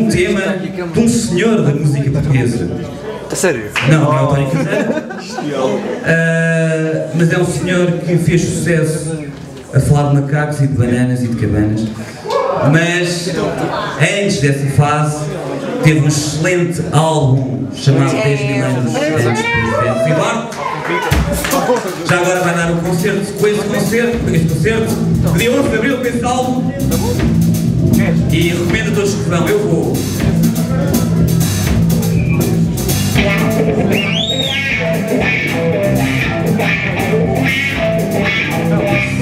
um tema de um senhor da música portuguesa. A sério? Não, não é o Tony Carreira. Ah, mas é um senhor que fez sucesso a falar de macacos e de bananas e de cabanas. Mas antes dessa fase teve um excelente álbum chamado 10 mil anos de Eduardo. Já agora vai dar um concerto com esse concerto, com este concerto, dia 11 de Abril com esse álbum. E recomendo a todos que vão, eu vou. Para